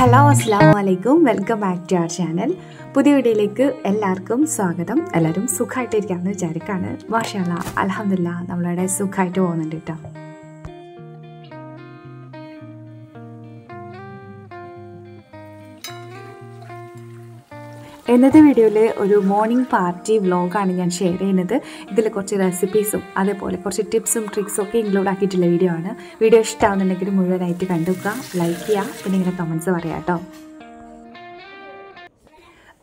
Hello അസ്സാം വലൈക്കും welcome back to our channel. പുതിയ വീഡിയോയിലേക്ക് എല്ലാവർക്കും സ്വാഗതം. എല്ലാവരും സുഖമായിട്ടിരിക്കാമെന്ന് വിചാരിക്കാണ്. മാഷാല്ല അലഹമില്ല നമ്മളിവിടെ സുഖമായിട്ട് പോകുന്നുണ്ട് കേട്ടോ. ഇന്നത്തെ വീഡിയോയിലെ ഒരു മോർണിംഗ് പാർട്ടി വ്ലോഗാണ് ഞാൻ ഷെയർ ചെയ്യുന്നത്. ഇതിൽ കുറച്ച് റെസിപ്പീസും അതേപോലെ കുറച്ച് ടിപ്സും ട്രിക്സും ഒക്കെ ഇൻക്ലൂഡ് ആക്കിയിട്ടുള്ള വീഡിയോ ആണ്. വീഡിയോ ഇഷ്ടമാവുന്നുണ്ടെങ്കിൽ മുഴുവനായിട്ട് കണ്ടുക്കുക ലൈക്ക് ചെയ്യുക പിന്നെ ഇങ്ങനെ കമൻസ് പറയാം കേട്ടോ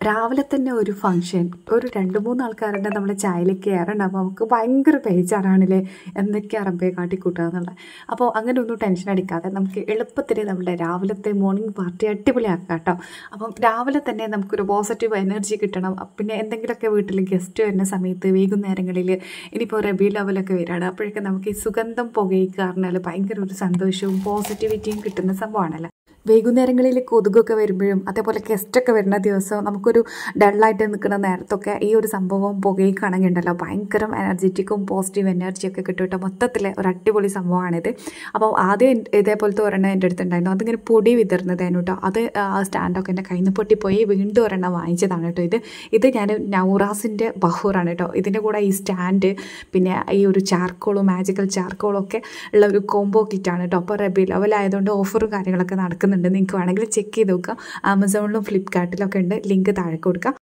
രാവിലെ തന്നെ ഒരു ഫംഗ്ഷൻ ഒരു രണ്ട് മൂന്ന് ആൾക്കാരുടെ നമ്മുടെ ചായയിലേക്ക് അപ്പോൾ നമുക്ക് ഭയങ്കര പേജാറാണല്ലേ എന്തൊക്കെ അറബയെ കാട്ടിക്കൂട്ടുക എന്നുള്ളത് അപ്പോൾ അങ്ങനെ ഒന്നും ടെൻഷൻ അടിക്കാതെ നമുക്ക് എളുപ്പത്തിൽ നമ്മുടെ രാവിലത്തെ മോർണിംഗ് പാർട്ടി അടിപൊളിയാക്കാം കേട്ടോ അപ്പം രാവിലെ തന്നെ നമുക്കൊരു പോസിറ്റീവ് എനർജി കിട്ടണം. പിന്നെ എന്തെങ്കിലുമൊക്കെ വീട്ടിൽ ഗസ്റ്റ് വരുന്ന സമയത്ത് വൈകുന്നേരങ്ങളിൽ ഇനിയിപ്പോൾ റബി ലെവലൊക്കെ വരികയാണ്. അപ്പോഴൊക്കെ നമുക്ക് ഈ സുഗന്ധം പുകയിക്കാറിനാൽ ഭയങ്കര ഒരു സന്തോഷവും പോസിറ്റിവിറ്റിയും കിട്ടുന്ന സംഭവമാണല്ലോ വൈകുന്നേരങ്ങളിൽ കൊതുകൊക്കെ വരുമ്പോഴും അതേപോലെ ഗസ്റ്റൊക്കെ വരുന്ന ദിവസം നമുക്കൊരു ഡള്ളായിട്ട് നിൽക്കുന്ന നേരത്തൊക്കെ ഈ ഒരു സംഭവം പുകയും ഉണ്ടല്ലോ ഭയങ്കര എനർജറ്റിക്കും പോസിറ്റീവ് എനർജിയൊക്കെ കിട്ടും കേട്ടോ. മൊത്തത്തിൽ ഒരു അടിപൊളി സംഭവമാണിത്. അപ്പോൾ ആദ്യം ഇതേപോലത്തെ ഒരെണ്ണം എന്റെ അടുത്തുണ്ടായിരുന്നു. അതിങ്ങനെ പൊടി വിതർന്നതായിരുന്നു കേട്ടോ. അത് ആ സ്റ്റാൻഡൊക്കെ എന്റെ കയ്യിൽ നിന്ന് പൊട്ടിപ്പോയി. വീണ്ടും ഒരെണ്ണം വാങ്ങിച്ചതാണ് കേട്ടോ ഇത്. ഇത് ഞാൻ നൗറാസിന്റെ ബഹൂറാണ് കേട്ടോ. ഇതിന്റെ കൂടെ ഈ സ്റ്റാൻഡ് പിന്നെ ഈ ഒരു ചാർക്കോളും മാജിക്കൽ ചാർക്കോളും ഒക്കെ ഉള്ള ഒരു കോംബോ കിറ്റാണ് കേട്ടോ. അപ്പോൾ റബി ലെവലായതുകൊണ്ട് ഓഫറും കാര്യങ്ങളൊക്കെ നടക്കുന്നുണ്ട്. ഉണ്ട്. നിങ്ങൾക്ക് വേണമെങ്കിൽ ചെക്ക് ചെയ്ത് നോക്കുക ആമസോണിലും ഫ്ലിപ്കാർട്ടിലൊക്കെ ഉണ്ട്. ലിങ്ക് താഴെ കൊടുക്കുക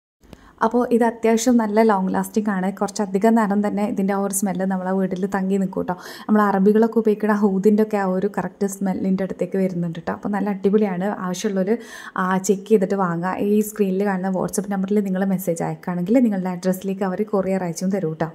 അപ്പോൾ ഇത് അത്യാവശ്യം നല്ല ലോങ് ലാസ്റ്റിംഗ് ആണ്. കുറച്ചധികം നേരം തന്നെ ഇതിന്റെ ആ ഒരു സ്മെല്ല് നമ്മളെ വീട്ടിൽ തങ്ങി നിൽക്കും കേട്ടോ. നമ്മൾ അറബികളൊക്കെ ഉപയോഗിക്കുന്ന ഹൂദിന്റെ ഒക്കെ ആ ഒരു കറക്റ്റ് സ്മെല്ലിന്റെ അടുത്തേക്ക് വരുന്നുണ്ട് കേട്ടോ. അപ്പോൾ നല്ല അടിപൊളിയാണ്. ആവശ്യമുള്ളവർ ചെക്ക് ചെയ്തിട്ട് വാങ്ങുക. ഈ സ്ക്രീനിൽ കാണുന്ന വാട്സപ്പ് നമ്പറിൽ നിങ്ങൾ മെസ്സേജ് അയക്കുകയാണെങ്കിൽ നിങ്ങളുടെ അഡ്രസ്സിലേക്ക് അവർ കൊറിയർ അയച്ചും തരും കേട്ടോ.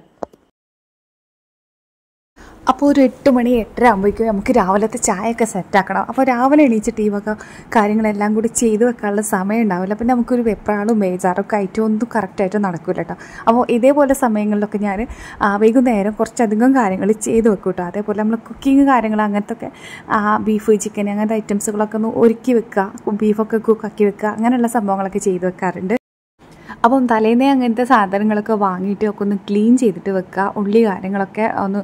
അപ്പോൾ ഒരു എട്ട് മണി എട്ടര ആകുമ്പോഴേക്കും നമുക്ക് രാവിലത്തെ ചായയൊക്കെ സെറ്റാക്കണം അപ്പോൾ രാവിലെ എണീച്ചിട്ട് ഈ വക കാര്യങ്ങളെല്ലാം കൂടി ചെയ്ത് വെക്കാനുള്ള സമയം ഉണ്ടാവില്ല. പിന്നെ നമുക്കൊരു വെപ്രാളും ബേജാറും ഒക്കെ ആയിട്ട് ഒന്നും കറക്റ്റായിട്ട് നടക്കില്ല കേട്ടോ. അപ്പോൾ ഇതേപോലെ സമയങ്ങളിലൊക്കെ ഞാൻ വൈകുന്നേരം കുറച്ചധികം കാര്യങ്ങൾ ചെയ്ത് വെക്കും കേട്ടോ. അതേപോലെ നമ്മൾ കുക്കിംഗ് കാര്യങ്ങൾ അങ്ങനത്തെ ഒക്കെ ബീഫ് ചിക്കൻ അങ്ങനത്തെ ഐറ്റംസുകളൊക്കെ ഒന്ന് ഒരുക്കി വെക്കുക. ബീഫൊക്കെ കുക്കാക്കി വെക്കുക. അങ്ങനെയുള്ള സംഭവങ്ങളൊക്കെ ചെയ്ത് വെക്കാറുണ്ട്. അപ്പം തലേന്നേ അങ്ങനത്തെ സാധനങ്ങളൊക്കെ വാങ്ങിയിട്ട് ഒക്കെ ഒന്ന് ക്ലീൻ ചെയ്തിട്ട് വെക്കുക. ഉള്ളി കാര്യങ്ങളൊക്കെ ഒന്ന്